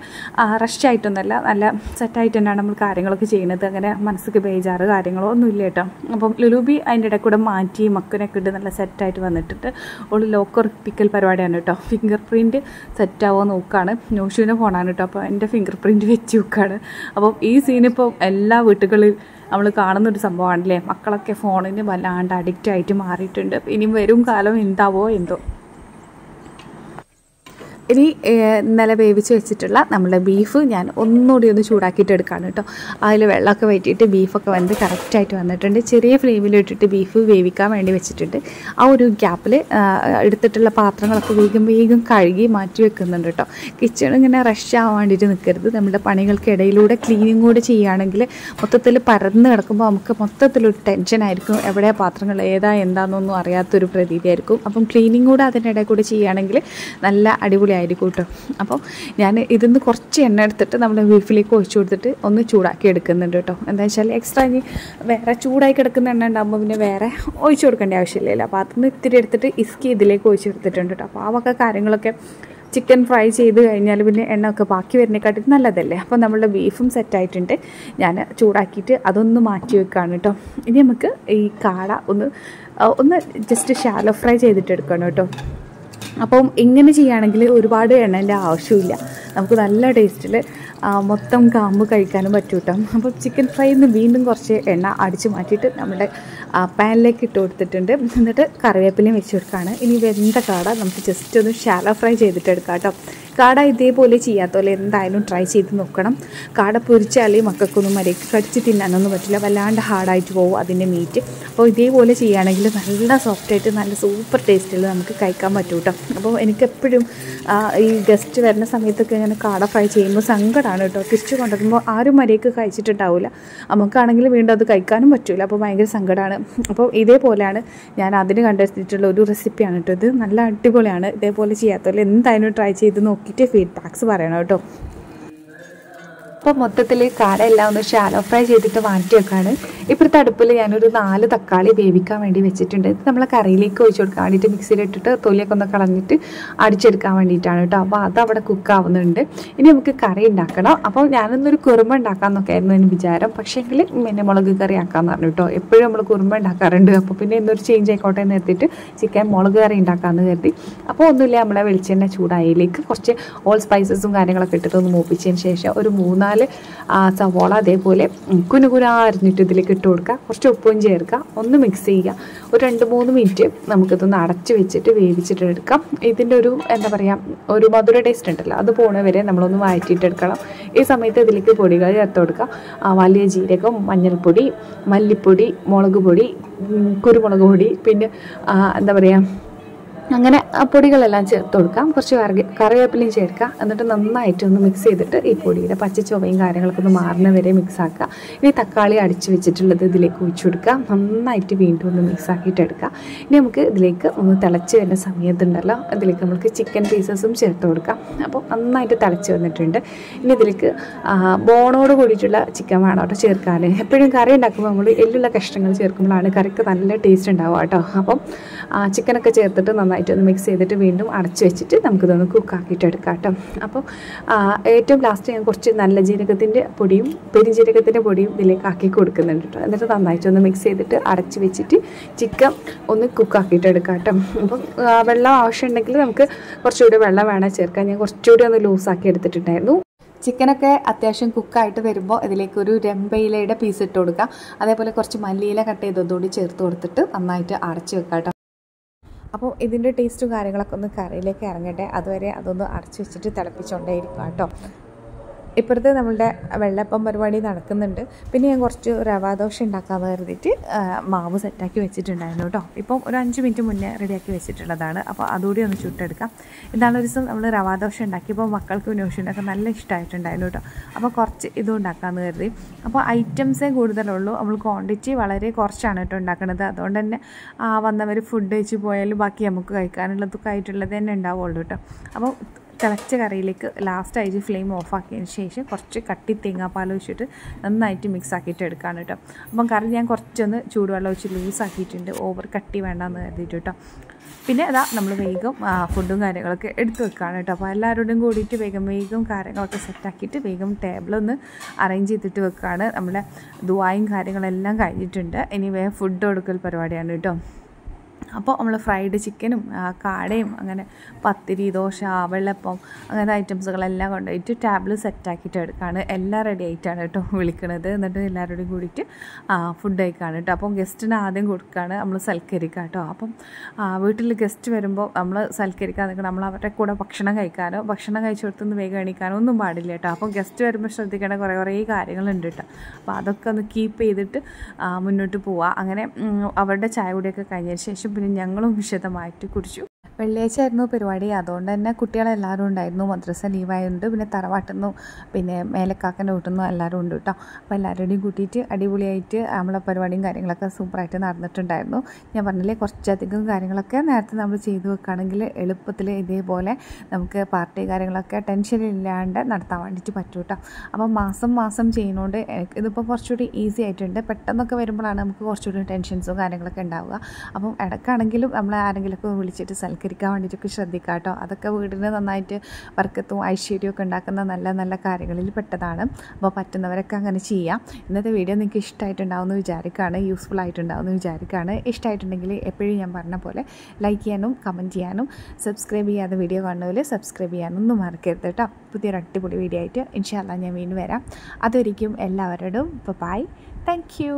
റഷ് ആയിട്ടൊന്നുമല്ല. നല്ല സെറ്റായിട്ട് തന്നെയാണ് നമ്മൾ കാര്യങ്ങളൊക്കെ ചെയ്യുന്നത്. അങ്ങനെ മനസ്സിക്ക് ബേജാറ് കാര്യങ്ങളോ ഒന്നുമില്ല കേട്ടോ. അപ്പം ലുലൂബി അതിന്റെ ഇടയ്ക്കൂടെ മാറ്റി മക്കനൊക്കെ ഇട്ട് നല്ല സെറ്റായിട്ട് വന്നിട്ടുണ്ട്. ഓൾ ലോക്കർ പിക്കൽ പരിപാടിയാണ് കേട്ടോ ഫിംഗർ പ്രിന്റ് സെറ്റാവോ നോക്കുകയാണ് നോഷുവിന്റെ ഫോണാണ് കേട്ടോ അപ്പോൾ എന്റെ ഫിംഗർ പ്രിന്റ് വെച്ച് നോക്കുകയാണ് അപ്പം ഈ സീനിപ്പോൾ എല്ലാ വീട്ടുകളിൽ നമ്മൾ കാണുന്നൊരു സംഭവമാണല്ലേ മക്കളൊക്കെ ഫോണിന് വല്ലാണ്ട് അഡിക്റ്റ് ആയിട്ട് മാറിയിട്ടുണ്ട്. ഇനി വരും കാലം എന്താവോ എന്തോ. ഇനി ഇന്നലെ വേവിച്ച് വെച്ചിട്ടുള്ള നമ്മുടെ ബീഫ് ഞാൻ ഒന്നുകൂടി ഒന്ന് ചൂടാക്കിയിട്ട് എടുക്കുകയാണ് കേട്ടോ. അതിൽ വെള്ളമൊക്കെ വറ്റിയിട്ട് ബീഫൊക്കെ വന്ന് കറക്റ്റായിട്ട് വന്നിട്ടുണ്ട്. ചെറിയ ഫ്ലെയിമിലിട്ടിട്ട് ബീഫ് വേവിക്കാൻ വേണ്ടി വെച്ചിട്ടുണ്ട്. ആ ഒരു ഗ്യാപ്പിൽ എടുത്തിട്ടുള്ള പാത്രങ്ങളൊക്കെ വേഗം വേഗം കഴുകി മാറ്റി വെക്കുന്നുണ്ട് കേട്ടോ. കിച്ചൺ ഇങ്ങനെ റഷ് ആവാൻ വേണ്ടിയിട്ട് നിൽക്കരുത്. നമ്മുടെ പണികൾക്കിടയിലൂടെ ക്ലീനിങ് കൂടെ ചെയ്യുകയാണെങ്കിൽ മൊത്തത്തിൽ പരന്ന് കിടക്കുമ്പോൾ നമുക്ക് മൊത്തത്തിലൊരു ടെൻഷനായിരിക്കും എവിടെ പാത്രങ്ങൾ ഏതാ എന്താണെന്നൊന്നും അറിയാത്തൊരു പ്രതീതിയായിരിക്കും. അപ്പം ക്ലീനിങ് കൂടെ അതിനിടയിൽ കൂടെ ചെയ്യുകയാണെങ്കിൽ നല്ല അടിപൊളിയായിരിക്കും കേട്ടോ. അപ്പോൾ ഞാൻ ഇതിന്ന് കുറച്ച് എണ്ണ എടുത്തിട്ട് നമ്മുടെ ബീഫിലേക്ക് ഒഴിച്ചു കൊടുത്തിട്ട് ഒന്ന് ചൂടാക്കി എടുക്കുന്നുണ്ട് കേട്ടോ. എന്താ വെച്ചാൽ എക്സ്ട്രാ ഇനി വേറെ ചൂടായി കിടക്കുന്ന എണ്ണ ഉണ്ടാകുമ്പോൾ പിന്നെ വേറെ ഒഴിച്ചു കൊടുക്കേണ്ട ആവശ്യമില്ലല്ലോ. അപ്പോൾ അതിന് ഇത്തിരി എടുത്തിട്ട് ഇസ്കി ഇതിലേക്ക് ഒഴിച്ചു കൊടുത്തിട്ടുണ്ട് കേട്ടോ. അപ്പോൾ ആ കാര്യങ്ങളൊക്കെ ചിക്കൻ ഫ്രൈ ചെയ്ത് കഴിഞ്ഞാൽ പിന്നെ എണ്ണ ഒക്കെ ബാക്കി വരുന്നേക്കാട്ടി നല്ലതല്ലേ? അപ്പോൾ നമ്മളുടെ ബീഫും സെറ്റായിട്ടുണ്ട് ഞാൻ ചൂടാക്കിയിട്ട് അതൊന്ന് മാറ്റി വെക്കുകയാണ് കേട്ടോ. ഇനി നമുക്ക് ഈ കാട ഒന്ന് ഒന്ന് ജസ്റ്റ് ഷാലോ ഫ്രൈ ചെയ്തിട്ട് എടുക്കണം കേട്ടോ. അപ്പം ഇങ്ങനെ ചെയ്യുകയാണെങ്കിൽ ഒരുപാട് എണ്ണേന്റെ ആവശ്യമില്ല. നമുക്ക് നല്ല ടേസ്റ്റിൽ മൊത്തം കാമ്പ് കഴിക്കാനും പറ്റും കേട്ടോ അപ്പോൾ ചിക്കൻ ഫ്രൈയിൽ നിന്ന് വീണ്ടും കുറച്ച് എണ്ണ അടിച്ച് മാറ്റിയിട്ട് നമ്മുടെ പാനിലേക്ക് ഇട്ട് കൊടുത്തിട്ടുണ്ട്. എന്നിട്ട് കറിവേപ്പിലയും വെച്ച് കൊടുക്കുകയാണ് ഇനി വെന്ത കാട നമുക്ക് ജസ്റ്റ് ഒന്ന് ഷാലോ ഫ്രൈ ചെയ്തിട്ട് എടുക്കാം കേട്ടോ കാട ഇതേപോലെ ചെയ്യാത്തപോലെ എന്തായാലും ട്രൈ ചെയ്ത് നോക്കണം. കാട പൊരിച്ചാലേ മക്കൾക്കൊന്നും മരയ്ക്ക് കടിച്ച് തിന്നാനൊന്നും പറ്റില്ല. വല്ലാണ്ട് ഹാർഡായിട്ട് പോകും അതിന്റെ മീറ്റ് അപ്പോൾ ഇതേപോലെ ചെയ്യുകയാണെങ്കിൽ നല്ല സോഫ്റ്റായിട്ട് നല്ല സൂപ്പർ ടേസ്റ്റിൽ നമുക്ക് കഴിക്കാൻ പറ്റും കേട്ടോ അപ്പോൾ എനിക്കെപ്പോഴും എപ്പോഴും ഈ ഗസ്റ്റ് വരുന്ന സമയത്തൊക്കെ ഞാൻ കാട ഫ്രൈ ചെയ്യുമ്പോൾ സങ്കടമാണ് കേട്ടോ. തിരിച്ചു കൊണ്ടുവരുമ്പോൾ ആരും മരയ്ക്ക് കഴിച്ചിട്ടുണ്ടാവില്ല നമുക്കാണെങ്കിൽ വീണ്ടും അത് കഴിക്കാനും പറ്റില്ല അപ്പോൾ ഭയങ്കര സങ്കടമാണ് അപ്പോൾ ഇതേപോലെയാണ് ഞാൻ അതിന് കണ്ടെത്തിയിട്ടുള്ള ഒരു റെസിപ്പിയാണ് കേട്ടോ. ഇത് നല്ല അടിപൊളിയാണ്. ഇതേപോലെ ചെയ്യാത്തവരെ എന്തായാലും ട്രൈ ചെയ്ത് നോക്കിയിട്ട് ഫീഡ്ബാക്സ് പറയണം കേട്ടോ. അപ്പോൾ മൊത്തത്തിൽ കാട എല്ലാം ഒന്ന് ഷാലോ ഫ്രൈ ചെയ്തിട്ട് മാറ്റി വെക്കാണ് ഇപ്പോഴത്തെ അടുപ്പിൽ ഞാനൊരു നാല് തക്കാളി വേവിക്കാൻ വേണ്ടി വെച്ചിട്ടുണ്ട്. ഇത് നമ്മൾ കറിയിലേക്ക് ഒഴിച്ചു കൊടുക്കാൻ വേണ്ടിയിട്ട് മിക്സിയിലിട്ടിട്ട് തൊലിയൊക്കെ ഒന്ന് കളഞ്ഞിട്ട് അടിച്ചെടുക്കാൻ വേണ്ടിയിട്ടാണ് കേട്ടോ. അപ്പോൾ അത് അവിടെ കുക്ക് ആവുന്നുണ്ട്. ഇനി നമുക്ക് കറി ഉണ്ടാക്കണം. അപ്പോൾ ഞാനൊന്നൊരു കുറുമ ഉണ്ടാക്കാമെന്നൊക്കെ ആയിരുന്നു എന്റെ വിചാരം പക്ഷേങ്കിൽ പിന്നെ മുളക് കറി ആക്കാമെന്ന് പറഞ്ഞു കേട്ടോ. എപ്പോഴും നമ്മൾ കുറുമ ഉണ്ടാക്കാറുണ്ട്. അപ്പോൾ പിന്നെ ഇന്നൊരു ചേഞ്ച് ആയിക്കോട്ടെ എന്ന് എത്തിയിട്ട് ചിക്കൻ മുളക് കറി ഉണ്ടാക്കാമെന്ന് കരുതി. അപ്പോൾ ഒന്നുമില്ല നമ്മളെ വെളിച്ചെണ്ണ ചൂടായതിലേക്ക് കുറച്ച് ഓൾ സ്പൈസസും കാര്യങ്ങളൊക്കെ ഇട്ടിട്ട് ഒന്ന് മൂപ്പിച്ചതിന് ശേഷം ഒരു മൂന്നാൽ ആ, സവോള അതേപോലെ കുനുകുന അരിഞ്ഞിട്ട് ഇതിലേക്ക് ഇട്ട് കൊടുക്കുക. കുറച്ച് ഉപ്പും ചേർക്കുക. ഒന്ന് മിക്സ് ചെയ്യുക. ഒരു രണ്ട് മൂന്ന് മിനിറ്റ് നമുക്കിതൊന്ന് അടച്ച് വെച്ചിട്ട് വേവിച്ചിട്ട് എടുക്കാം. ഇതിന്റെ ഒരു എന്താ പറയുക ഒരു മധുര ടേസ്റ്റ് ഉണ്ടല്ലോ. അത് പോണ വരെ നമ്മളൊന്ന് വഴറ്റിയിട്ട് എടുക്കണം ഈ സമയത്ത് ഇതിലേക്ക് പൊടികൾ ചേർത്ത് കൊടുക്കുക. വലിയ ജീരകം മഞ്ഞൾപ്പൊടി മല്ലിപ്പൊടി മുളക് പൊടി കുരുമുളക് പൊടി പിന്നെ എന്താ പറയുക അങ്ങനെ ആ പൊടികളെല്ലാം ചേർത്ത് കൊടുക്കാം. കുറച്ച് കറി കറിവേപ്പിലയും ചേർക്കുക എന്നിട്ട് നന്നായിട്ട് ഒന്ന് മിക്സ് ചെയ്തിട്ട് ഈ പൊടിയുടെ പച്ച ചുവയും കാര്യങ്ങളൊക്കെ ഒന്ന് മാറുന്ന വരെ മിക്സ് ഇനി തക്കാളി അടിച്ച് വെച്ചിട്ടുള്ളത് ഇതിലേക്ക് ഒഴിച്ചു കൊടുക്കുക. നന്നായിട്ട് വീണ്ടും ഒന്ന് മിക്സ് ആക്കിയിട്ട് എടുക്കുക. ഇനി നമുക്ക് ഇതിലേക്ക് ഒന്ന് തിളച്ച് വരുന്ന സമയത്തുണ്ടല്ലോ. ഇതിലേക്ക് നമുക്ക് ചിക്കൻ പീസസും ചേർത്ത് കൊടുക്കാം. അപ്പോൾ നന്നായിട്ട് തിളച്ച് വന്നിട്ടുണ്ട്. ഇനി ഇതിലേക്ക് ബോണോട് കൂടിയിട്ടുള്ള ചിക്കൻ വേണം കേട്ടോ ചേർക്കാൻ എപ്പോഴും കറി ഉണ്ടാക്കുമ്പോൾ നമ്മൾ എല്ലുള്ള കഷ്ണങ്ങൾ ചേർക്കുമ്പോഴാണ് കറിക്ക് നല്ല ടേസ്റ്റ് ഉണ്ടാവുക കേട്ടോ. അപ്പം ചിക്കനൊക്കെ ചേർത്തിട്ട് നന്നായിട്ട് ഒന്ന് മിക്സ് ചെയ്തിട്ട് വീണ്ടും അടച്ചു വെച്ചിട്ട് നമുക്കിതൊന്ന് കുക്കാക്കിയിട്ട് എടുക്കാം കേട്ടോ. അപ്പോൾ ഏറ്റവും ലാസ്റ്റ് ഞാൻ കുറച്ച് നല്ല ജീരകത്തിന്റെ പൊടിയും പെരുംജീരകത്തിന്റെ പൊടിയും ഇതിലേക്ക് ആക്കി കൊടുക്കുന്നുണ്ട് കേട്ടോ. എന്നിട്ട് നന്നായിട്ട് ഒന്ന് മിക്സ് ചെയ്തിട്ട് അടച്ച് വെച്ചിട്ട് ചിക്കൻ ഒന്ന് കുക്കാക്കിയിട്ട് എടുക്കാം കേട്ടോ. അപ്പം വെള്ളം ആവശ്യമുണ്ടെങ്കിൽ നമുക്ക് കുറച്ചുകൂടി വെള്ളം വേണം ചേർക്കാൻ ഞാൻ കുറച്ചുകൂടി ഒന്ന് ലൂസാക്കി എടുത്തിട്ടുണ്ടായിരുന്നു. ചിക്കനൊക്കെ അത്യാവശ്യം കുക്കായിട്ട് വരുമ്പോൾ ഇതിലേക്ക് ഒരു രമ്പയിലയുടെ പീസ് ഇട്ട് കൊടുക്കുക അതേപോലെ കുറച്ച് മല്ലിയില കട്ട് ചെയ്തതോടുകൂടി ചേർത്ത് കൊടുത്തിട്ട് നന്നായിട്ട് അടച്ച് വെക്കാം അപ്പോൾ ഇതിന്റെ ടേസ്റ്റും കാര്യങ്ങളൊക്കെ ഒന്ന് കറിയിലേക്ക് ഇറങ്ങട്ടെ. അതുവരെ അതൊന്ന് അടച്ചു വെച്ചിട്ട് തിളപ്പിച്ചുകൊണ്ടേ ഇരിക്കുക കേട്ടോ. ഇപ്പുറത്ത് നമ്മളുടെ വെള്ളപ്പം പരിപാടി നടക്കുന്നുണ്ട്. പിന്നെ ഞാൻ കുറച്ച് റവാദോശ ഉണ്ടാക്കാൻ കരുതിയിട്ട് മാവ് സെറ്റാക്കി വെച്ചിട്ടുണ്ടായിരുന്നു കേട്ടോ ഇപ്പം ഒരു അഞ്ച് മിനിറ്റ് മുന്നേ റെഡിയാക്കി വെച്ചിട്ടുള്ളതാണ്. അപ്പോൾ അതുകൂടി ഒന്ന് ചുട്ടെടുക്കാം. ഇതാണ് ഒരു ദിവസം നമ്മൾ റവാദോശ ഉണ്ടാക്കിയപ്പോൾ മക്കൾക്ക് നോഷനൊക്കെ നല്ല ഇഷ്ടമായിട്ടുണ്ടായിരുന്നു കേട്ടോ അപ്പോൾ കുറച്ച് ഇതും ഉണ്ടാക്കാമെന്ന് കരുതി. അപ്പോൾ ഐറ്റംസേ കൂടുതലുള്ളൂ. നമ്മൾ ക്വാണ്ടിറ്റി വളരെ കുറച്ചാണ് കേട്ടോ ഉണ്ടാക്കുന്നത് അതുകൊണ്ട് തന്നെ വന്നവർ ഫുഡ് കഴിച്ച് പോയാലും ബാക്കി നമുക്ക് കഴിക്കാനുള്ളതൊക്കെ ആയിട്ടുള്ളത് തന്നെ ഉണ്ടാവുള്ളൂ കേട്ടോ അപ്പോൾ തിളച്ച കറിയിലേക്ക് ലാസ്റ്റ് ആയിട്ട് ഫ്ലെയിം ഓഫാക്കിയതിന് ശേഷം കുറച്ച് കട്ടി തേങ്ങാപ്പാൽ ഒഴിച്ചിട്ട് നന്നായിട്ട് മിക്സ് ആക്കിയിട്ട് എടുക്കാണ് കേട്ടോ അപ്പം കറി ഞാൻ കുറച്ചൊന്ന് ചൂടുവെള്ളം ഒഴിച്ച് ലൂസ് ആക്കിയിട്ടുണ്ട്. ഓവർ കട്ടി വേണ്ടെന്ന് കരുതിയിട്ട് കേട്ടോ പിന്നെ അതാ നമ്മൾ വേഗം ഫുഡും കാര്യങ്ങളൊക്കെ എടുത്തു വെക്കുകയാണ് കേട്ടോ അപ്പോൾ എല്ലാവരോടും കൂടിയിട്ട് വേഗം വേഗം കാര്യങ്ങളൊക്കെ സെറ്റാക്കിയിട്ട് വേഗം ടേബിളൊന്ന് അറേഞ്ച് ചെയ്തിട്ട് വെക്കുകയാണ് നമ്മുടെ ദുവായും കാര്യങ്ങളെല്ലാം കഴിഞ്ഞിട്ടുണ്ട്. ഇനി വേഗം ഫുഡ് കൊടുക്കൽ പരിപാടിയാണ് കേട്ടോ അപ്പോൾ നമ്മൾ ഫ്രൈഡ് ചിക്കനും കാടയും അങ്ങനെ പത്തിരി ദോശ വെള്ളപ്പം അങ്ങനത്തെ ഐറ്റംസുകളെല്ലാം കൊണ്ടുപോയിട്ട് ടാബിൾ സെറ്റാക്കിയിട്ട് എടുക്കുകയാണ് എല്ലാം റെഡി ആയിട്ടാണ് കേട്ടോ വിളിക്കണത്. എന്നിട്ട് എല്ലാവരോടും കൂടിയിട്ട് ഫുഡ് കഴിക്കുകയാണ് കേട്ടോ. അപ്പോൾ ഗസ്റ്റിന് ആദ്യം കൊടുക്കുകയാണ് നമ്മൾ സൽക്കരിക്കുക കേട്ടോ. അപ്പം വീട്ടിൽ ഗസ്റ്റ് വരുമ്പോൾ നമ്മൾ സൽക്കരിക്കാൻ നിൽക്കണം. നമ്മൾ അവരുടെ കൂടെ ഭക്ഷണം കഴിക്കാനോ ഭക്ഷണം കഴിച്ചു കൊടുത്തുനിന്ന് വേഗം എണീക്കാനോ ഒന്നും പാടില്ല കേട്ടോ. അപ്പോൾ ഗസ്റ്റ് വരുമ്പോൾ ശ്രദ്ധിക്കേണ്ട കുറേ കുറേ കാര്യങ്ങളുണ്ട് കേട്ടോ. അപ്പോൾ അതൊക്കെ ഒന്ന് കീപ്പ് ചെയ്തിട്ട് മുന്നോട്ട് പോവുക. അങ്ങനെ അവരുടെ ചായ കൂടിയൊക്കെ കഴിഞ്ഞതിന് ശേഷം പിന്നെ ഞങ്ങളും വിശദമായിട്ട് കുടിച്ചു വെള്ളിയാഴ്ച ആയിരുന്നു പരിപാടി. അതുകൊണ്ട് തന്നെ കുട്ടികളെല്ലാവരും ഉണ്ടായിരുന്നു. മദ്രസ ലീവായതുകൊണ്ട് പിന്നെ തറവാട്ടുന്നു പിന്നെ മേലക്കാക്കന്റെ വീട്ടിൽ നിന്നും എല്ലാവരും ഉണ്ട് കേട്ടോ അപ്പോൾ എല്ലാവരുടെയും കൂട്ടിയിട്ട് അടിപൊളിയായിട്ട് നമ്മളെ പരിപാടിയും കാര്യങ്ങളൊക്കെ സൂപ്പറായിട്ട് നടന്നിട്ടുണ്ടായിരുന്നു. ഞാൻ പറഞ്ഞില്ലേ കുറച്ചധികം കാര്യങ്ങളൊക്കെ നേരത്തെ നമ്മൾ ചെയ്തു വെക്കുകയാണെങ്കിൽ എളുപ്പത്തിൽ ഇതേപോലെ നമുക്ക് പാർട്ടി കാര്യങ്ങളൊക്കെ ടെൻഷൻ ഇല്ലാണ്ട് നടത്താൻ വേണ്ടിയിട്ട് പറ്റും കേട്ടോ അപ്പോൾ മാസം മാസം ചെയ്യുന്നതുകൊണ്ട് ഇതിപ്പോൾ കുറച്ചുകൂടി ഈസി ആയിട്ടുണ്ട്. പെട്ടെന്നൊക്കെ വരുമ്പോഴാണ് നമുക്ക് കുറച്ചുകൂടി ടെൻഷൻസും കാര്യങ്ങളൊക്കെ ഉണ്ടാവുക. അപ്പം ഇടയ്ക്കാണെങ്കിലും നമ്മൾ ആരെങ്കിലുമൊക്കെ വിളിച്ചിട്ട് സൽക്കരിക്കാൻ വേണ്ടിയിട്ടൊക്കെ ശ്രദ്ധിക്കുക കേട്ടോ. അതൊക്കെ വീടിന് നന്നായിട്ട് വർക്കത്തും ഐശ്വര്യമൊക്കെ ഉണ്ടാക്കുന്ന നല്ല നല്ല കാര്യങ്ങളിൽ പെട്ടതാണ്. അപ്പോൾ പറ്റുന്നവരൊക്കെ അങ്ങനെ ചെയ്യാം. ഇന്നത്തെ വീഡിയോ നിങ്ങൾക്ക് ഇഷ്ടമായിട്ടുണ്ടാവും എന്ന് വിചാരിക്കുകയാണ്. യൂസ്ഫുൾ ആയിട്ടുണ്ടാവും എന്ന് വിചാരിക്കുകയാണ്. ഇഷ്ടമായിട്ടുണ്ടെങ്കിൽ എപ്പോഴും ഞാൻ പറഞ്ഞ പോലെ ലൈക്ക് ചെയ്യാനും കമന്റ് ചെയ്യാനും സബ്സ്ക്രൈബ് ചെയ്യാതെ വീഡിയോ കാണുന്നവർ സബ്സ്ക്രൈബ് ചെയ്യാനൊന്നും മറക്കരുത് കേട്ടോ. പുതിയൊരു അടിപൊളി വീഡിയോ ആയിട്ട് ഇൻഷാല്ല ഞാൻ വീണ്ടും വരാം. അതൊരിക്കും എല്ലാവരോടും ഇപ്പോൾ ബൈ താങ്ക് യു